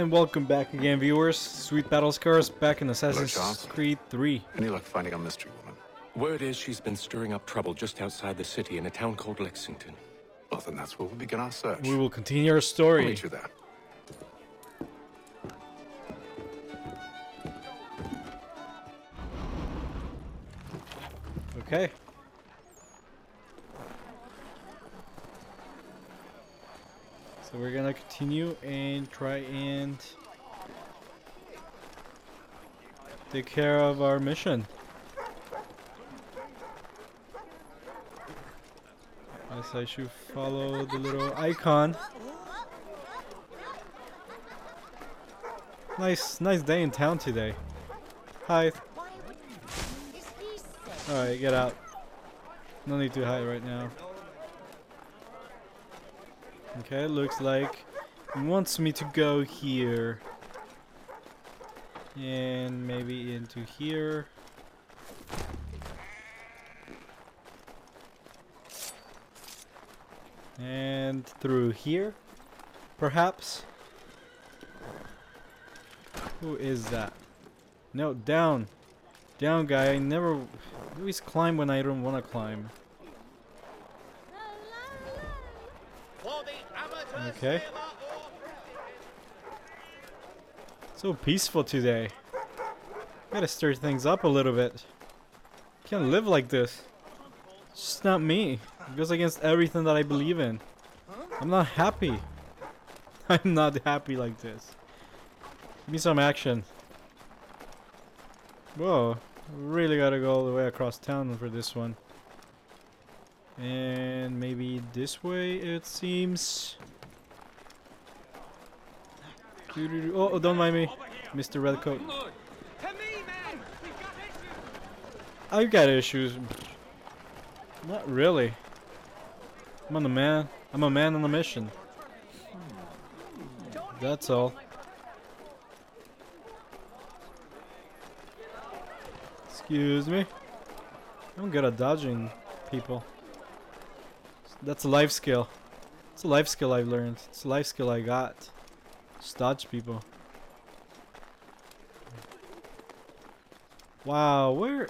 And welcome back again, viewers. Sweet Battle Scars back in Assassin's Charles. Creed 3. Any luck finding a mystery woman? Word is she's been stirring up trouble just outside the city in a town called Lexington. Well, then that's where we'll begin our search. We will continue our I'll story. meet you there. Okay. So we're gonna continue and try and take care of our mission. Guess I should follow the little icon. Nice, nice day in town today. Hi. Alright, get out. No need to hide right now. Okay, looks like he wants me to go here. And maybe into here. And through here, perhaps. Who is that? No, down. Down, guy. I never always climb when I don't want to climb. Okay. So peaceful today. Gotta stir things up a little bit. Can't live like this. It's just not me. It goes against everything that I believe in. I'm not happy. I'm not happy like this. Give me some action. Whoa. Really gotta go all the way across town for this one. And maybe this way it seems. Oh, oh, don't mind me, Mr. Redcoat. I've got issues. Not really. I'm a man. I'm a man on a mission. That's all. Excuse me. I'm good at dodging people. That's a life skill. It's a life skill I've learned. It's a life skill I got. Just dodge people. Wow, where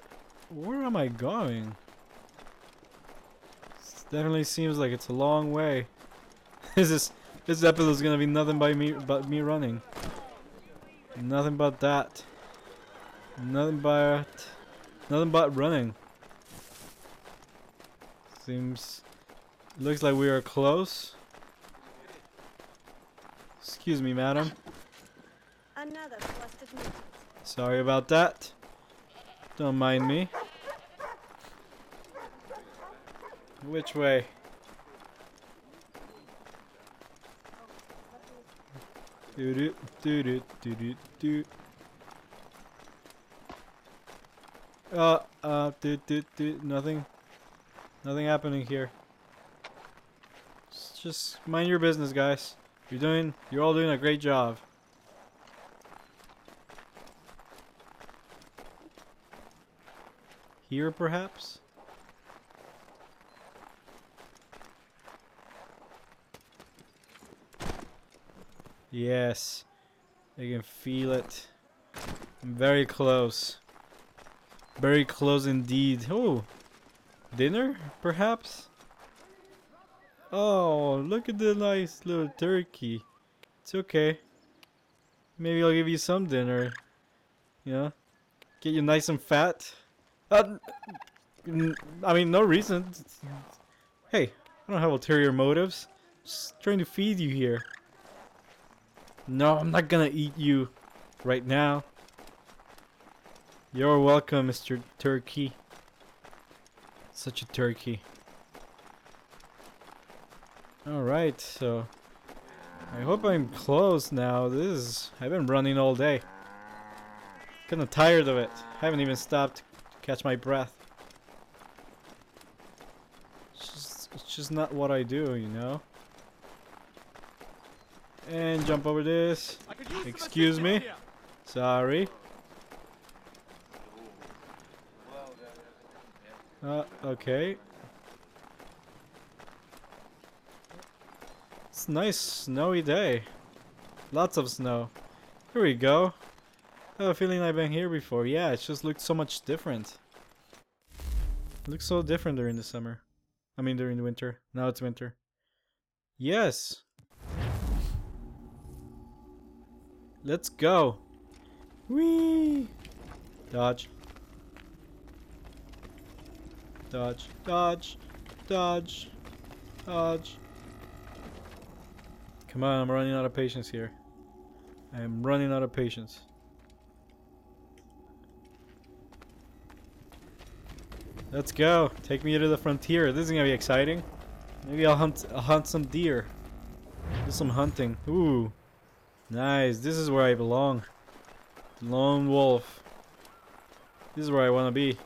where am I going? This definitely seems like it's a long way. this is this episode is gonna be nothing by me but me running. Nothing but that. Nothing but nothing but running. Seems looks like we are close. Excuse me, madam. Another. Sorry about that. Don't mind me. Which way? Do do do do do do do. Uh, uh, do do do. Nothing. Nothing happening here. Just mind your business, guys. You're doing. You're all doing a great job. Here, perhaps? Yes. I can feel it. I'm very close. Very close indeed. Oh! Dinner, perhaps? Oh, look at the nice little turkey. It's okay. Maybe I'll give you some dinner. Know? Get you nice and fat. Uh, I mean, no reason. Hey, I don't have ulterior motives. Just trying to feed you here. No, I'm not gonna eat you right now. You're welcome, Mr. Turkey. Such a turkey. Alright, so I hope I'm close now. This is I've been running all day. Kinda tired of it. Haven't even stopped to catch my breath. It's just, it's just not what I do, you know? And jump over this. Excuse me. Sorry. Uh, okay. It's a nice snowy day. Lots of snow. Here we go. I have a feeling I've been here before. Yeah, it just looked so much different. It looks so different during the summer. I mean during the winter. Now it's winter. Yes. Let's go. Whee! Dodge. Dodge. Dodge. Dodge. Dodge. Come on, I'm running out of patience here. I am running out of patience. Let's go. Take me to the frontier. This is gonna be exciting. Maybe I'll hunt I'll hunt some deer. Do some hunting. Ooh. Nice. This is where I belong. Lone wolf. This is where I wanna be.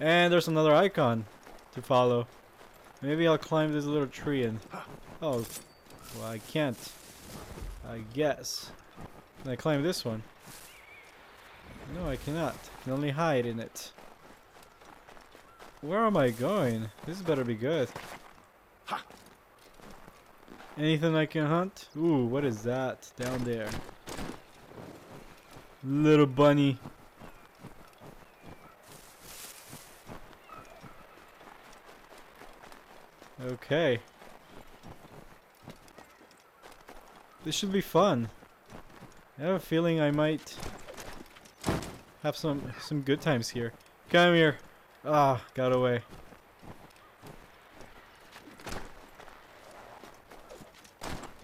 And there's another icon to follow. Maybe I'll climb this little tree and Oh well I can't. I guess. Can I climb this one? No I cannot. I can only hide in it. Where am I going? This better be good. Anything I can hunt? Ooh, what is that down there? Little bunny. Okay. This should be fun. I have a feeling I might have some some good times here. Come here. Ah, got away.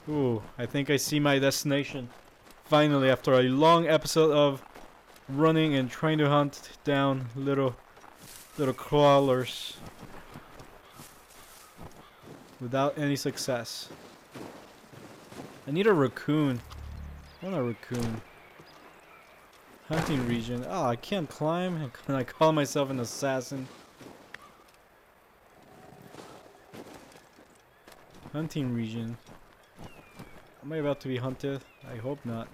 Ooh, I think I see my destination. Finally, after a long episode of running and trying to hunt down little little crawlers without any success. I need a raccoon. I want a raccoon. Hunting region. Oh, I can't climb. Can I call myself an assassin? Hunting region. Am I about to be hunted? I hope not.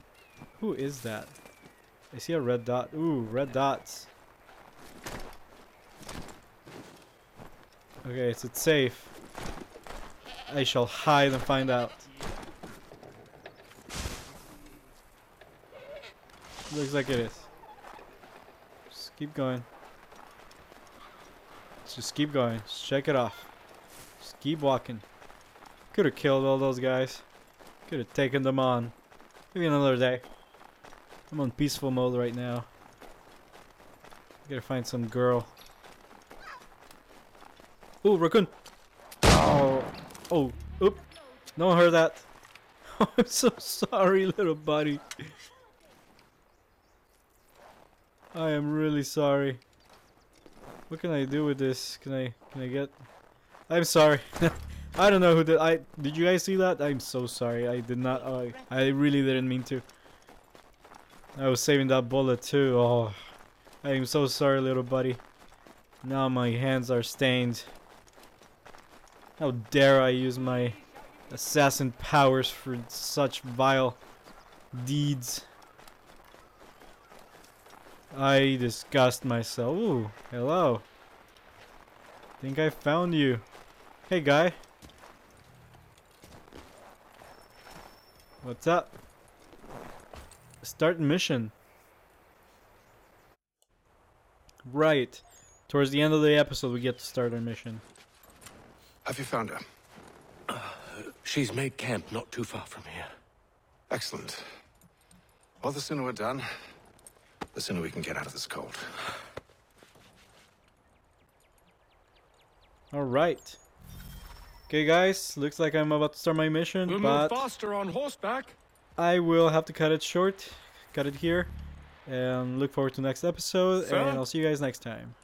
Who is that? I see a red dot. Ooh, red dots. Okay, is it safe? I shall hide and find out. Looks like it is. Just keep going. Just keep going. Just check it off. Just keep walking. Could have killed all those guys. Could have taken them on. Maybe another day. I'm on peaceful mode right now. Gotta find some girl. Ooh, raccoon! Oh, oh, oop! No one heard that. I'm so sorry, little buddy. I am really sorry. What can I do with this? Can I can I get I'm sorry. I don't know who did I did you guys see that? I'm so sorry. I did not I I really didn't mean to. I was saving that bullet too. Oh. I am so sorry little buddy. Now my hands are stained. How dare I use my assassin powers for such vile deeds. I disgust myself. Ooh, hello. Think I found you. Hey, guy. What's up? Start mission. Right. Towards the end of the episode, we get to start our mission. Have you found her? She's made camp not too far from here. Excellent. All the sooner we're done, the sooner we can get out of this cold. Alright. Okay, guys. Looks like I'm about to start my mission, We'll but... move faster on horseback. I will have to cut it short, cut it here, and look forward to next episode, Sir? and I'll see you guys next time.